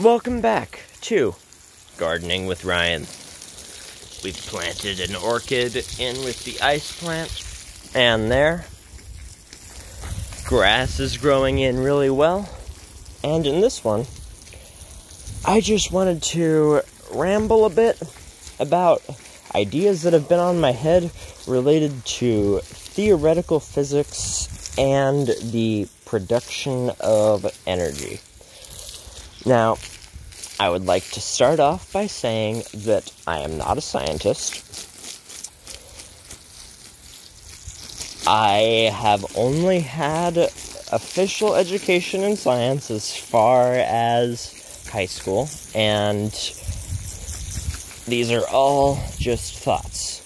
Welcome back to Gardening with Ryan. We've planted an orchid in with the ice plant, and there, grass is growing in really well. And in this one, I just wanted to ramble a bit about ideas that have been on my head related to theoretical physics and the production of energy. Now, I would like to start off by saying that I am not a scientist. I have only had official education in science as far as high school, and these are all just thoughts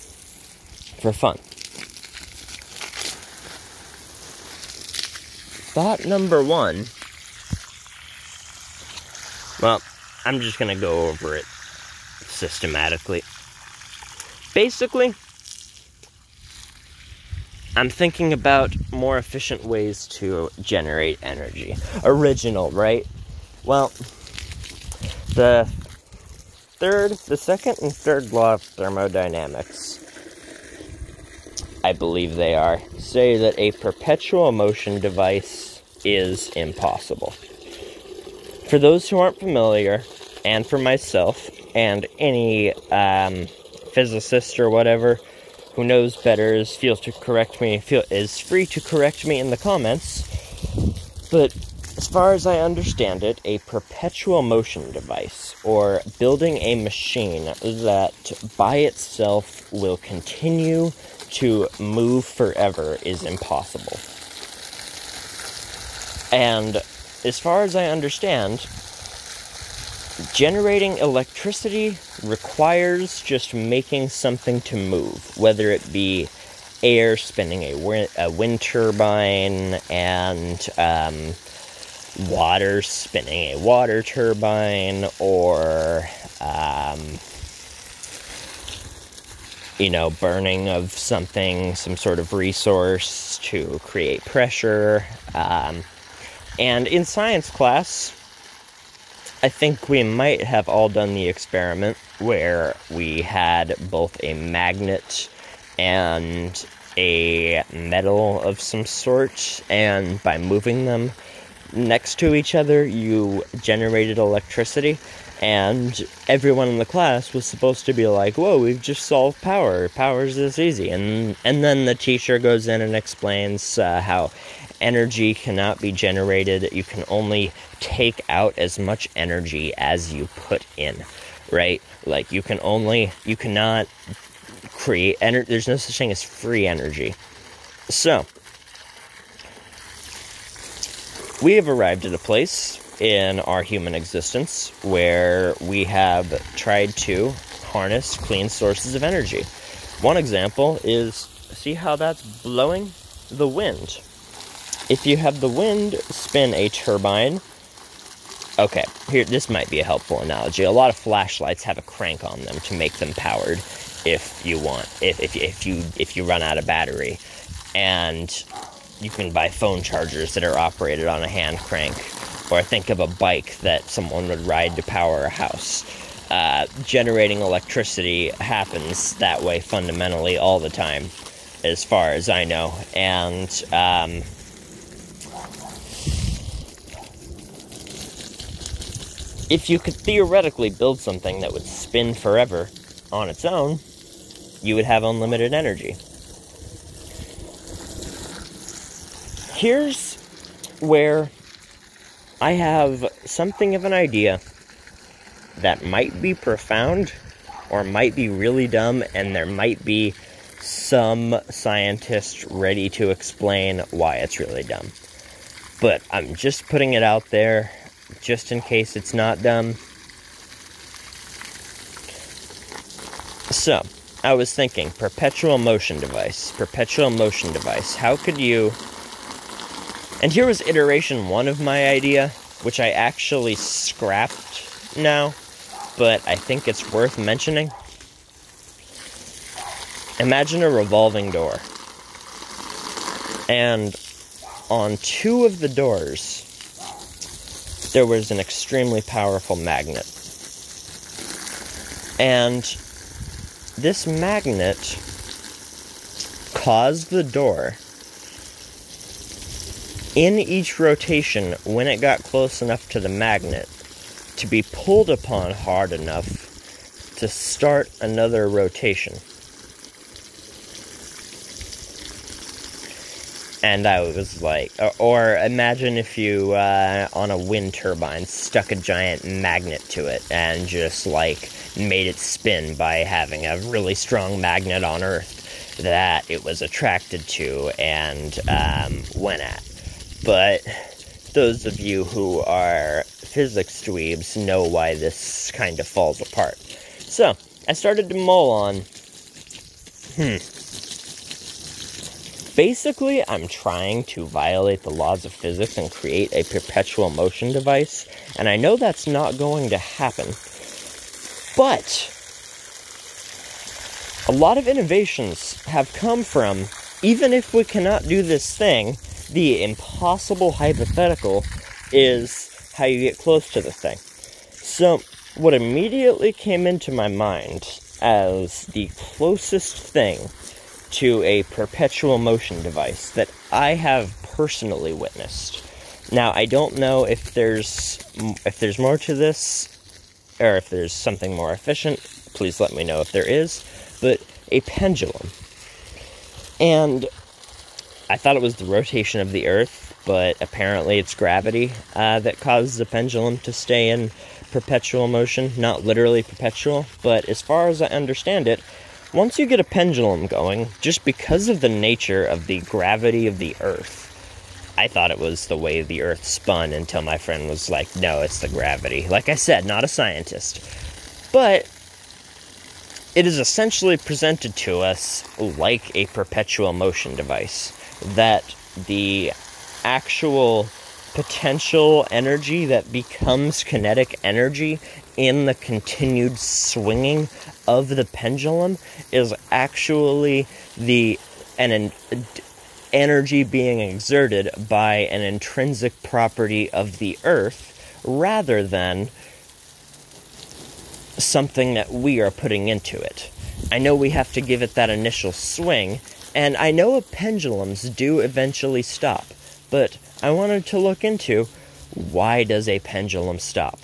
for fun. Thought number one well, I'm just going to go over it systematically. Basically, I'm thinking about more efficient ways to generate energy. Original, right? Well, the third, the second and third law of thermodynamics, I believe they are, say that a perpetual motion device is impossible. For those who aren't familiar, and for myself, and any um, physicist or whatever who knows better is feels to correct me feel is free to correct me in the comments. But as far as I understand it, a perpetual motion device, or building a machine that by itself will continue to move forever, is impossible. And as far as I understand, generating electricity requires just making something to move, whether it be air spinning a, wind, a wind turbine and um, water spinning a water turbine or um, you know burning of something some sort of resource to create pressure um, and in science class, I think we might have all done the experiment where we had both a magnet and a metal of some sort, and by moving them next to each other, you generated electricity. And everyone in the class was supposed to be like, "Whoa, we've just solved power. Power's this easy." And and then the teacher goes in and explains uh, how energy cannot be generated. You can only take out as much energy as you put in, right? Like you can only, you cannot create energy. There's no such thing as free energy. So, we have arrived at a place in our human existence where we have tried to harness clean sources of energy. One example is see how that's blowing? The wind if you have the wind spin a turbine, okay, here this might be a helpful analogy. A lot of flashlights have a crank on them to make them powered if you want if if, if you if you run out of battery. And you can buy phone chargers that are operated on a hand crank or think of a bike that someone would ride to power a house. Uh, generating electricity happens that way fundamentally all the time, as far as I know. And um, if you could theoretically build something that would spin forever on its own, you would have unlimited energy. Here's where I have something of an idea that might be profound or might be really dumb, and there might be some scientist ready to explain why it's really dumb. But I'm just putting it out there just in case it's not done. So, I was thinking perpetual motion device, perpetual motion device. How could you. And here was iteration one of my idea, which I actually scrapped now, but I think it's worth mentioning. Imagine a revolving door. And on two of the doors, there was an extremely powerful magnet. And this magnet caused the door in each rotation when it got close enough to the magnet to be pulled upon hard enough to start another rotation. And I was like, or, imagine if you, uh, on a wind turbine, stuck a giant magnet to it and just like made it spin by having a really strong magnet on Earth that it was attracted to and um, went at. But those of you who are physics dweebs know why this kind of falls apart. So, I started to mull on, hmm, Basically, I'm trying to violate the laws of physics and create a perpetual motion device, and I know that's not going to happen. But a lot of innovations have come from, even if we cannot do this thing, the impossible hypothetical is how you get close to the thing. So, what immediately came into my mind as the closest thing to a perpetual motion device that I have personally witnessed. Now, I don't know if there's if there's more to this or if there's something more efficient. Please let me know if there is, but a pendulum. And I thought it was the rotation of the earth, but apparently it's gravity uh, that causes the pendulum to stay in perpetual motion. Not literally perpetual, but as far as I understand it, once you get a pendulum going, just because of the nature of the gravity of the Earth, I thought it was the way the Earth spun until my friend was like, no, it's the gravity. Like I said, not a scientist. But it is essentially presented to us like a perpetual motion device. That the actual potential energy that becomes kinetic energy in the continued swinging of the pendulum is actually the an, an energy being exerted by an intrinsic property of the earth rather than something that we are putting into it. I know we have to give it that initial swing, and I know pendulums do eventually stop, but I wanted to look into why does a pendulum stop?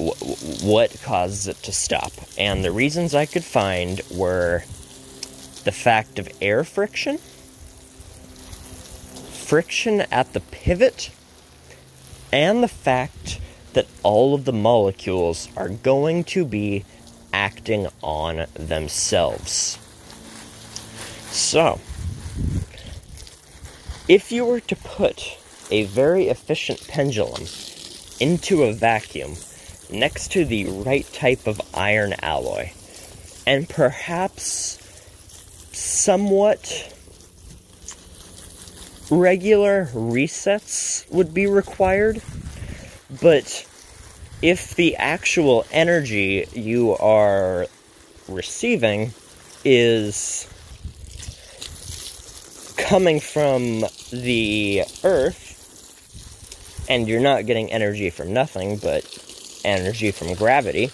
What causes it to stop. And the reasons I could find were the fact of air friction, friction at the pivot, and the fact that all of the molecules are going to be acting on themselves. So, if you were to put a very efficient pendulum into a vacuum next to the right type of iron alloy, and perhaps somewhat regular resets would be required. But if the actual energy you are receiving is coming from the earth, and you're not getting energy from nothing, but energy from gravity,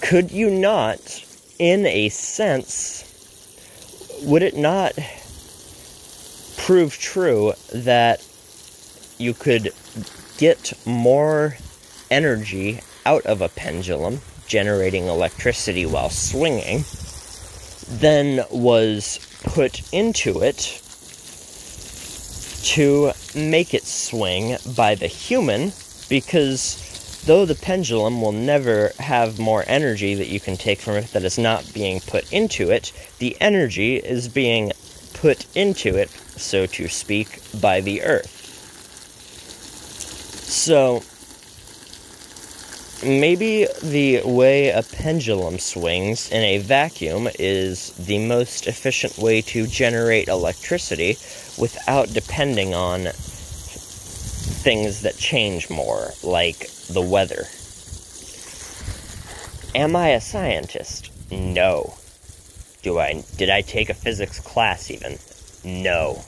could you not, in a sense, would it not prove true that you could get more energy out of a pendulum, generating electricity while swinging, than was put into it to make it swing by the human because though the pendulum will never have more energy that you can take from it that is not being put into it, the energy is being put into it, so to speak, by the earth. So, maybe the way a pendulum swings in a vacuum is the most efficient way to generate electricity without depending on things that change more, like the weather. Am I a scientist? No. Do I did I take a physics class even? No.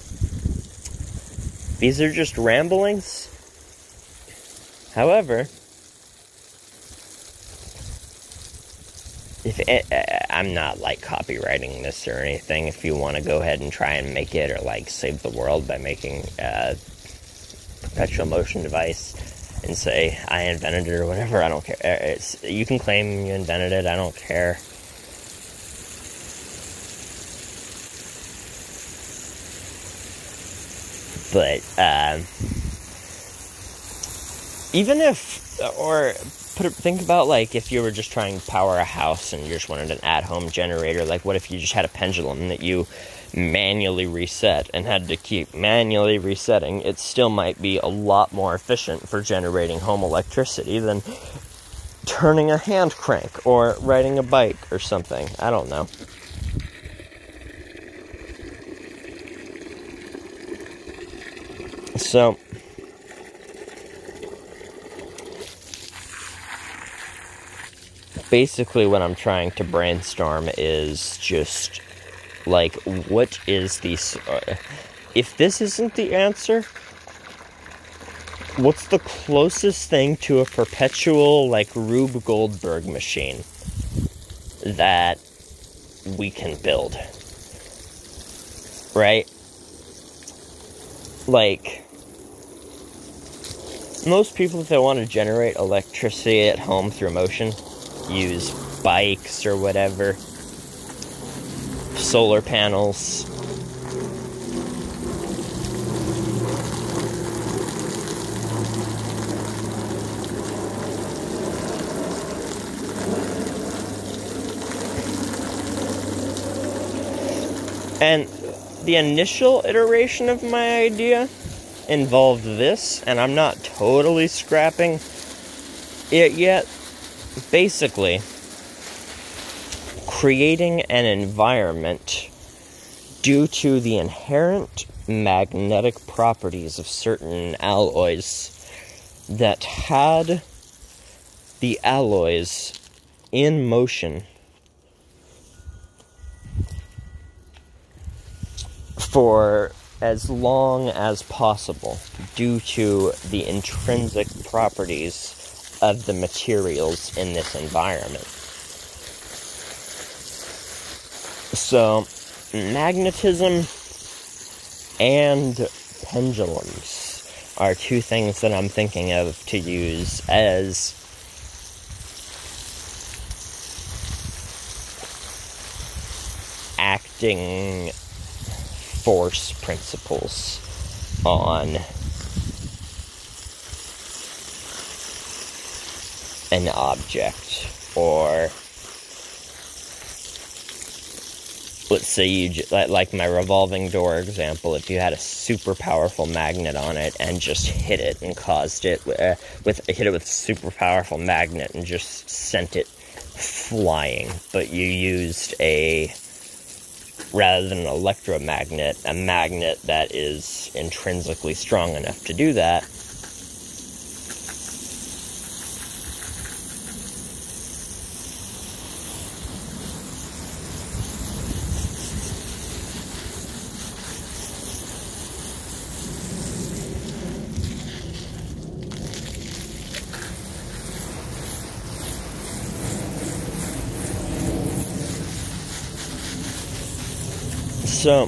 These are just ramblings. However, if it, uh, I'm not like copyrighting this or anything, if you want to go ahead and try and make it or like save the world by making a perpetual motion device and say I invented it or whatever, I don't care. Uh, it's, you can claim you invented it. I don't care. But uh, even if, or put think about like if you were just trying to power a house and you just wanted an at-home generator. Like, what if you just had a pendulum that you manually reset and had to keep manually resetting? It still might be a lot more efficient for generating home electricity than turning a hand crank or riding a bike or something. I don't know. So, basically, what I'm trying to brainstorm is just like, what is the. Uh, if this isn't the answer, what's the closest thing to a perpetual, like, Rube Goldberg machine that we can build? Right? Like most people, if they want to generate electricity at home through motion, use bikes or whatever, solar panels. And the initial iteration of my idea involved this, and I'm not totally scrapping it yet. Basically, creating an environment due to the inherent magnetic properties of certain alloys that had the alloys in motion for as long as possible due to the intrinsic properties of the materials in this environment. So, magnetism and pendulums are two things that I'm thinking of to use as acting force principles on an object or let's say you like my revolving door example if you had a super powerful magnet on it and just hit it and caused it uh, with hit it with a super powerful magnet and just sent it flying but you used a rather than an electromagnet, a magnet that is intrinsically strong enough to do that. So,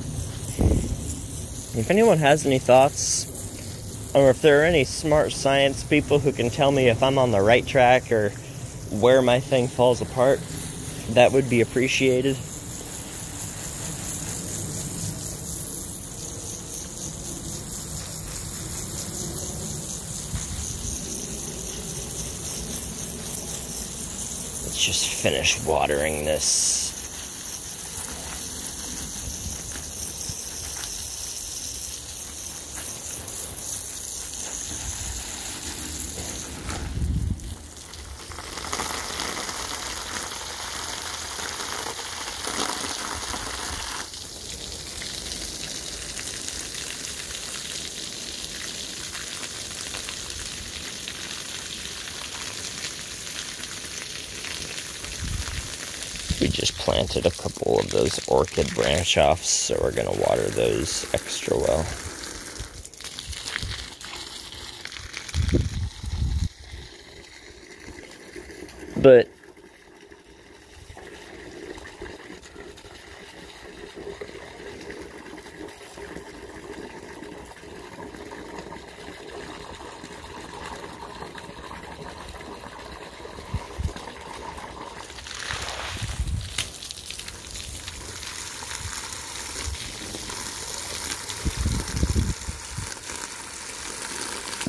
if anyone has any thoughts, or if there are any smart science people who can tell me if I'm on the right track or where my thing falls apart, that would be appreciated. Let's just finish watering this planted a couple of those orchid branch offs, so we're going to water those extra well. But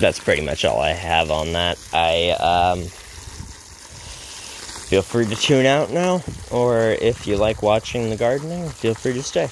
that's pretty much all I have on that. I um, feel free to tune out now, or if you like watching the gardening, feel free to stay.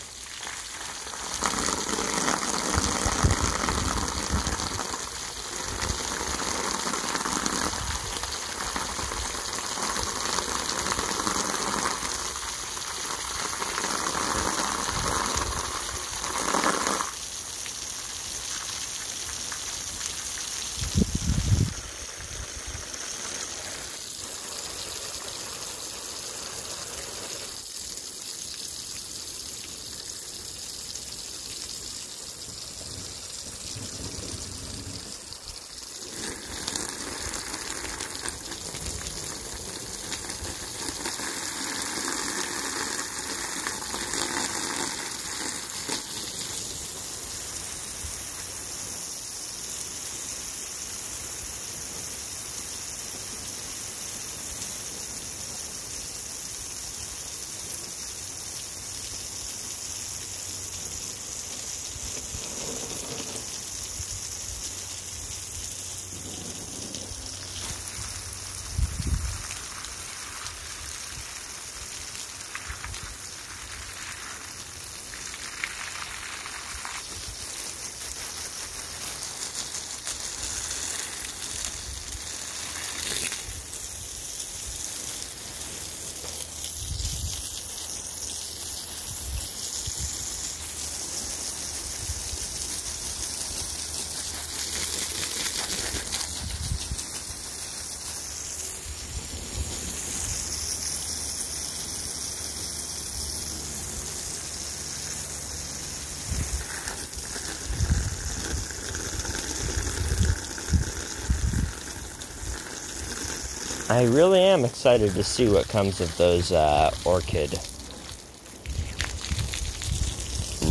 I really am excited to see what comes of those uh, orchid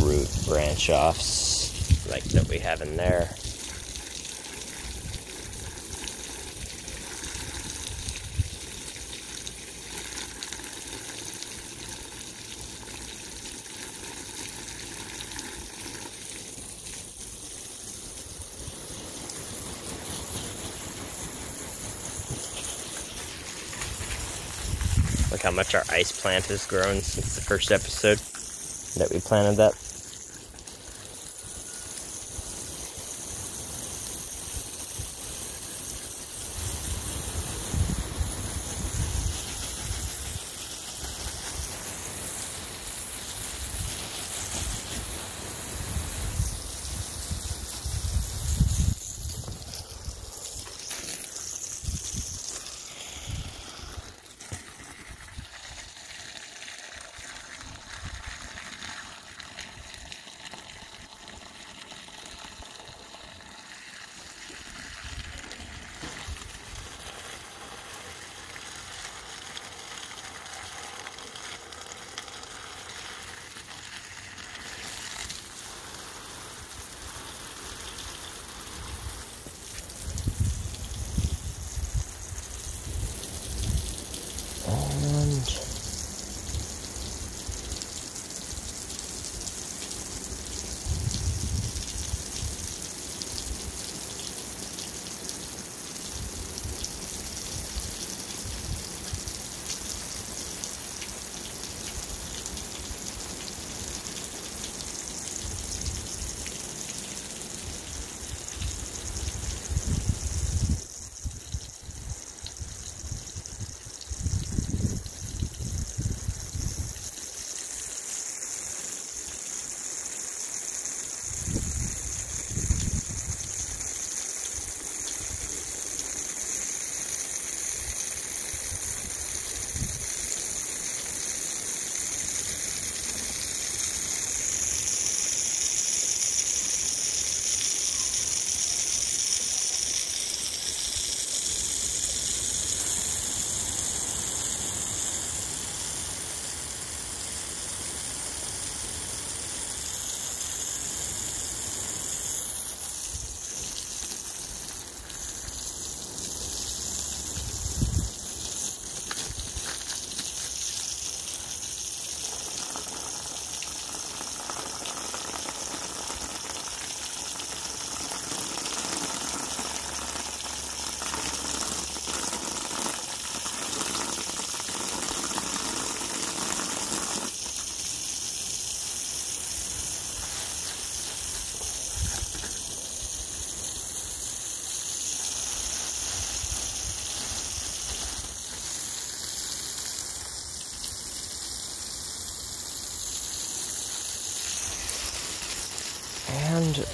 root branch offs like that we have in there. Look how much our ice plant has grown since the first episode that we planted that.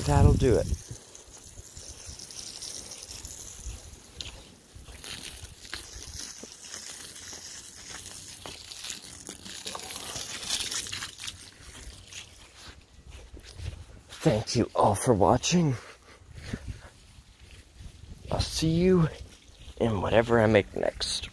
That'll do it. Thank you all for watching. I'll see you in whatever I make next.